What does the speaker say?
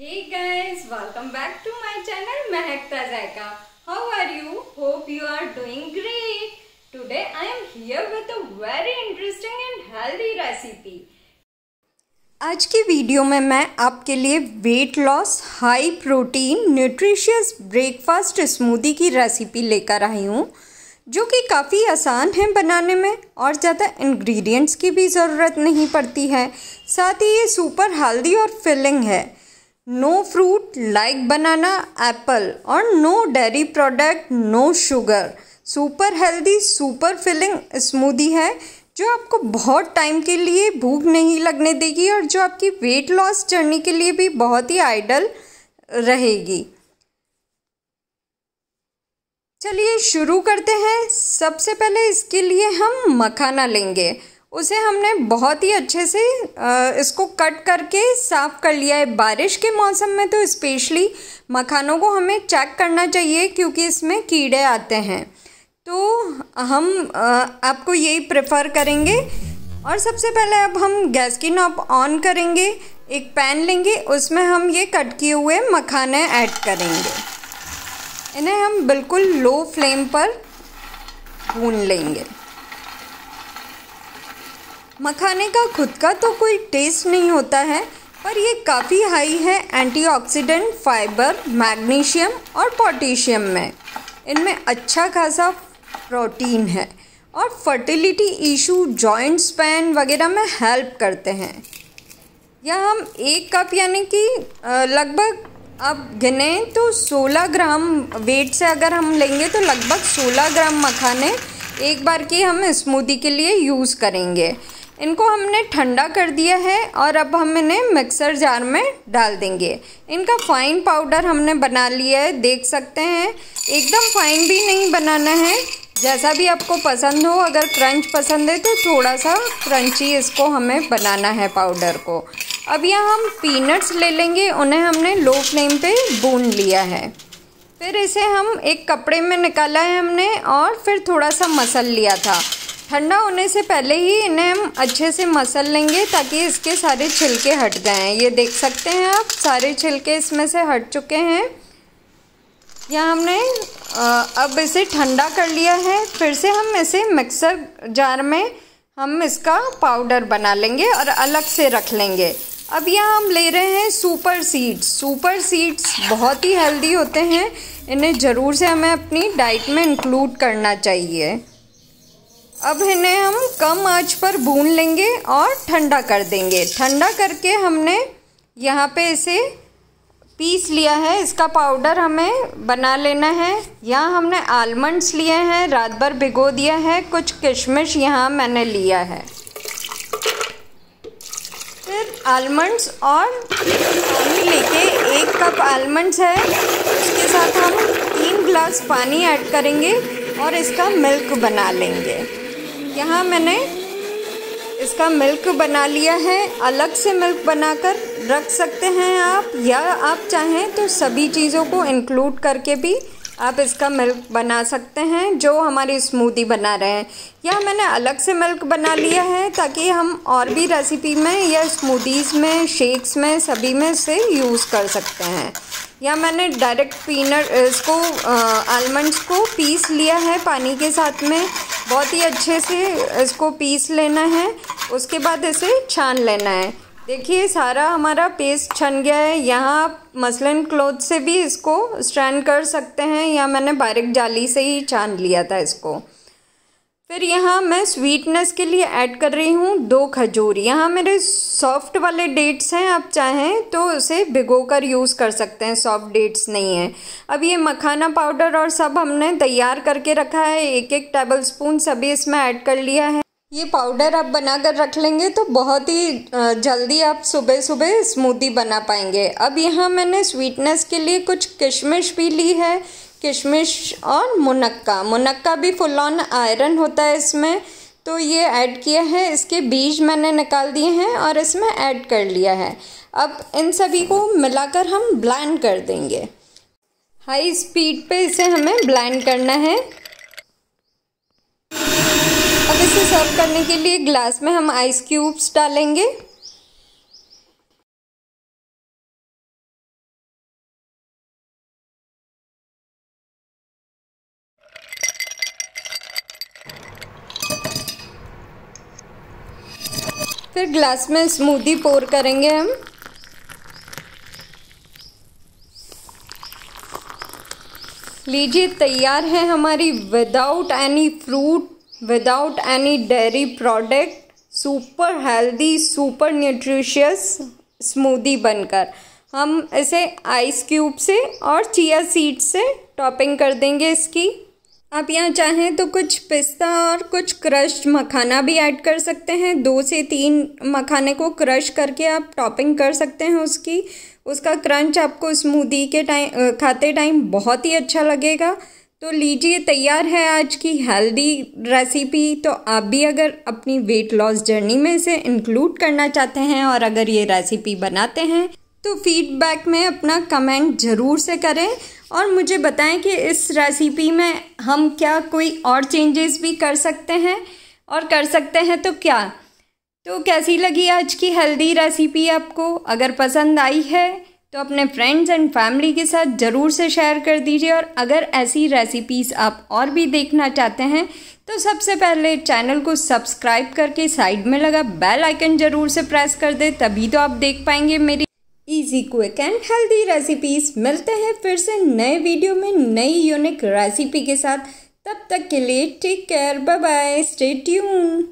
Hey guys, welcome back to my channel Mehakta Zaika. How are you? Hope you are doing great. Today I am here with a very interesting and healthy recipe. आज की video में मैं आपके लिए weight loss high protein nutritious breakfast smoothie की recipe लेकर आई हूँ जो कि काफ़ी आसान है बनाने में और ज़्यादा इंग्रेडिएंट्स की भी ज़रूरत नहीं पड़ती है साथ ही ये सुपर हेल्दी और फिलिंग है no fruit like banana apple और no dairy product no sugar super healthy super filling smoothie है, जो आपको बहुत टाइम के लिए भूख नहीं लगने देगी और जो आपकी वेट लॉस जर्नी के लिए भी बहुत ही आइडल रहेगी। चलिए शुरू करते हैं। सबसे पहले इसके लिए हम मखाना लेंगे। उसे हमने बहुत ही अच्छे से इसको कट करके साफ़ कर लिया है। बारिश के मौसम में तो स्पेशली मखानों को हमें चेक करना चाहिए क्योंकि इसमें कीड़े आते हैं। तो हम आपको यही प्रेफर करेंगे। और सबसे पहले अब हम गैस की नॉब ऑन करेंगे, एक पैन लेंगे, उसमें हम ये कट किए हुए मखाने ऐड करेंगे। इन्हें हम बिल्कुल लो फ्लेम पर भून लेंगे। मखाने का खुद का तो कोई टेस्ट नहीं होता है, पर ये काफ़ी हाई है एंटीऑक्सीडेंट फाइबर मैग्नीशियम और पोटेशियम में। इनमें अच्छा खासा प्रोटीन है और फर्टिलिटी इशू जॉइंट्स पेन वगैरह में हेल्प करते हैं। यह हम एक कप यानी कि लगभग अब गिने तो 16 ग्राम वेट से अगर हम लेंगे तो लगभग 16 ग्राम मखाने एक बार की हम स्मूदी के लिए यूज़ करेंगे। इनको हमने ठंडा कर दिया है और अब हम इन्हें मिक्सर जार में डाल देंगे। इनका फाइन पाउडर हमने बना लिया है, देख सकते हैं। एकदम फाइन भी नहीं बनाना है। जैसा भी आपको पसंद हो, अगर क्रंच पसंद है तो थोड़ा सा क्रंची इसको हमें बनाना है पाउडर को। अब यहाँ हम पीनट्स ले लेंगे, उन्हें हमने लो फ्लेम पे भून लिया है। फिर इसे हम एक कपड़े में निकाला है हमने और फिर थोड़ा सा मसल लिया था। ठंडा होने से पहले ही इन्हें हम अच्छे से मसल लेंगे ताकि इसके सारे छिलके हट गए ये देख सकते हैं आप, सारे छिलके इसमें से हट चुके हैं। यहाँ हमने अब इसे ठंडा कर लिया है। फिर से हम इसे मिक्सर जार में हम इसका पाउडर बना लेंगे और अलग से रख लेंगे। अब यहाँ हम ले रहे हैं सुपर सीड्स। सुपर सीड्स बहुत ही हेल्दी होते हैं। इन्हें ज़रूर से हमें अपनी डाइट में इंक्लूड करना चाहिए। अब इन्हें हम कम आँच पर भून लेंगे और ठंडा कर देंगे। ठंडा करके हमने यहाँ पे इसे पीस लिया है। इसका पाउडर हमें बना लेना है। यहाँ हमने आलमंड्स लिए हैं, रात भर भिगो दिया है, कुछ किशमिश यहाँ मैंने लिया है। फिर आलमंड्स और पानी लेके एक कप आलमंड्स है। उसके साथ हम तीन ग्लास पानी ऐड करेंगे और इसका मिल्क बना लेंगे। यहाँ मैंने इसका मिल्क बना लिया है। अलग से मिल्क बनाकर रख सकते हैं आप, या आप चाहें तो सभी चीज़ों को इंक्लूड करके भी आप इसका मिल्क बना सकते हैं, जो हमारी स्मूदी बना रहे हैं। या मैंने अलग से मिल्क बना लिया है, ताकि हम और भी रेसिपी में या स्मूदीज़ में शेक्स में, सभी में से यूज़ कर सकते हैं। या मैंने डायरेक्ट पीनट इसको आलमंड्स को पीस लिया है पानी के साथ में। बहुत ही अच्छे से इसको पीस लेना है। उसके बाद इसे छान लेना है। देखिए, सारा हमारा पेस्ट छन गया है। यहाँ आप मसलन क्लोथ से भी इसको स्ट्रैंड कर सकते हैं या मैंने बारीक जाली से ही छान लिया था इसको। फिर यहाँ मैं स्वीटनेस के लिए ऐड कर रही हूँ दो खजूर। यहाँ मेरे सॉफ्ट वाले डेट्स हैं, आप चाहें तो उसे भिगो कर यूज़ कर सकते हैं सॉफ्ट डेट्स नहीं है। अब ये मखाना पाउडर और सब हमने तैयार करके रखा है एक एक टेबल स्पून सभी इसमें ऐड कर लिया है। ये पाउडर आप बना कर रख लेंगे तो बहुत ही जल्दी आप सुबह सुबह स्मूदी बना पाएँगे। अब यहाँ मैंने स्वीटनेस के लिए कुछ किशमिश भी ली है किशमिश और मुनक्का। मुनक्का भी फुल ऑन आयरन होता है इसमें। तो ये ऐड किया है। इसके बीज मैंने निकाल दिए हैं और इसमें ऐड कर लिया है। अब इन सभी को मिलाकर हम ब्लेंड कर देंगे। हाई स्पीड पे इसे हमें ब्लेंड करना है। अब इसे सर्व करने के लिए ग्लास में हम आइस क्यूब्स डालेंगे। फिर ग्लास में स्मूदी पोर करेंगे हम। लीजिए, तैयार है हमारी without any fruit without any dairy product super healthy super nutritious smoothie बनकर। हम इसे आइस क्यूब से और चिया सीड से टॉपिंग कर देंगे इसकी। आप यहाँ चाहें तो कुछ पिस्ता और कुछ क्रश्ड मखाना भी ऐड कर सकते हैं। दो से तीन मखाने को क्रश करके आप टॉपिंग कर सकते हैं उसकी। उसका क्रंच आपको स्मूदी के टाइम खाते टाइम बहुत ही अच्छा लगेगा। तो लीजिए, तैयार है आज की हेल्दी रेसिपी। तो आप भी अगर अपनी वेट लॉस जर्नी में इसे इंक्लूड करना चाहते हैं और अगर ये रेसिपी बनाते हैं तो फीडबैक में अपना कमेंट ज़रूर से करें और मुझे बताएँ कि इस रेसिपी में हम क्या कोई और चेंजेस भी कर सकते हैं और कर सकते हैं तो क्या? तो कैसी लगी आज की हेल्दी रेसिपी आपको? अगर पसंद आई है तो अपने फ्रेंड्स एंड फैमिली के साथ ज़रूर से शेयर कर दीजिए और अगर ऐसी रेसिपीज़ आप और भी देखना चाहते हैं तो सबसे पहले चैनल को सब्सक्राइब करके साइड में लगा बेल आइकन ज़रूर से प्रेस कर दे, तभी तो आप देख पाएँगे मेरी easy quick and healthy recipes मिलते हैं फिर से नए वीडियो में नई यूनिक रेसिपी के साथ। तब तक के लिए take care bye bye stay tune